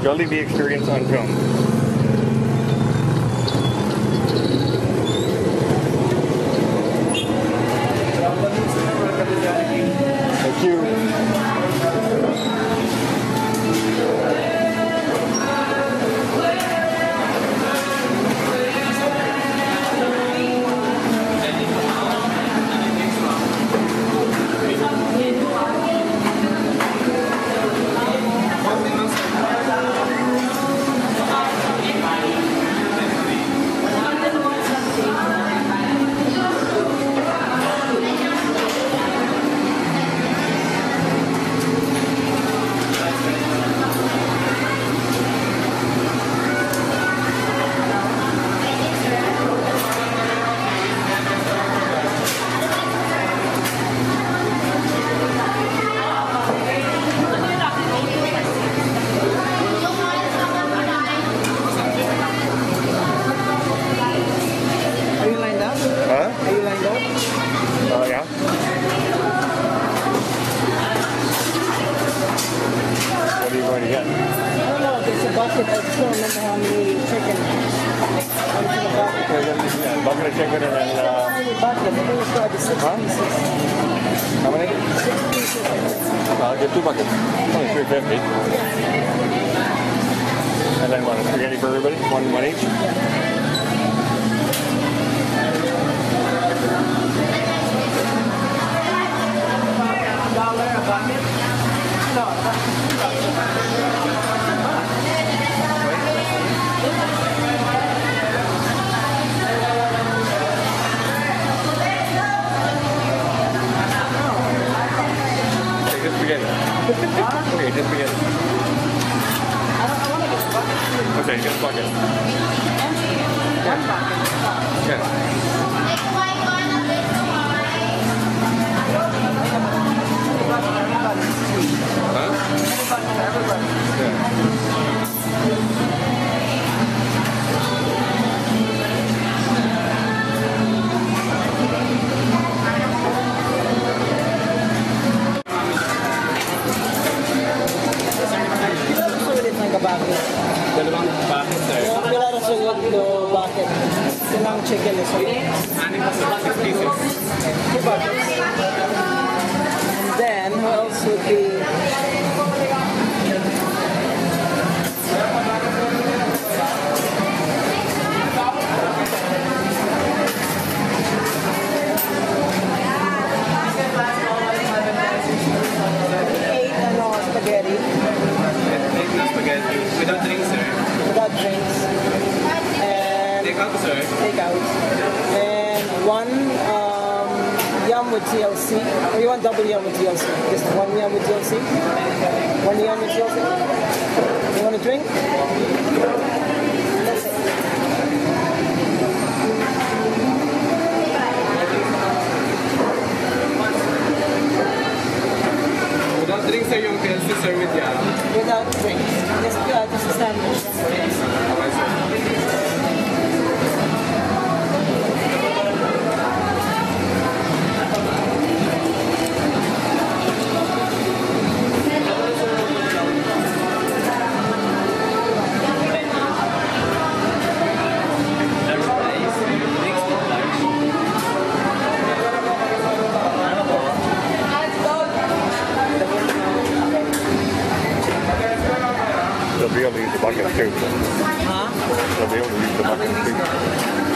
my Jollibee experience on film. Bucket? Yeah, bucket of chicken and uh, bucket. I think it's probably six Huh? pieces. how many? I'll get two buckets. Only 350 And then a spaghetti for everybody? One, one each? Bucket. Okay, just bucket. One bucket. Yeah. Take takeout. And one um, yum with TLC. Or you want double yum with TLC? Just one yum with TLC? One yum with TLC? You want a drink? That's it. Drinks, sir, yung TLC, sir, with yam. They'll be able to use the bucket too. Huh? They'll be able to use the bucket too.